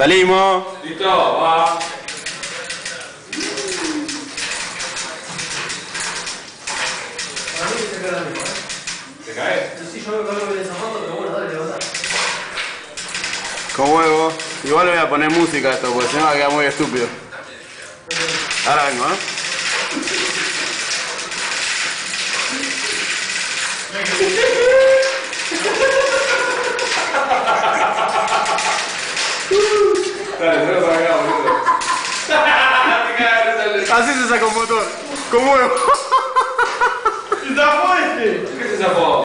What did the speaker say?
Salimos. Listo, va. ¿Te caes? Sí, yo me acuerdo que de zapato, pero bueno, dale, levanta. Con huevo. Igual le voy a poner música a esto porque si no va a quedar muy estúpido. Ahora vengo, ¿eh? Así se saca un motor. Con huevo.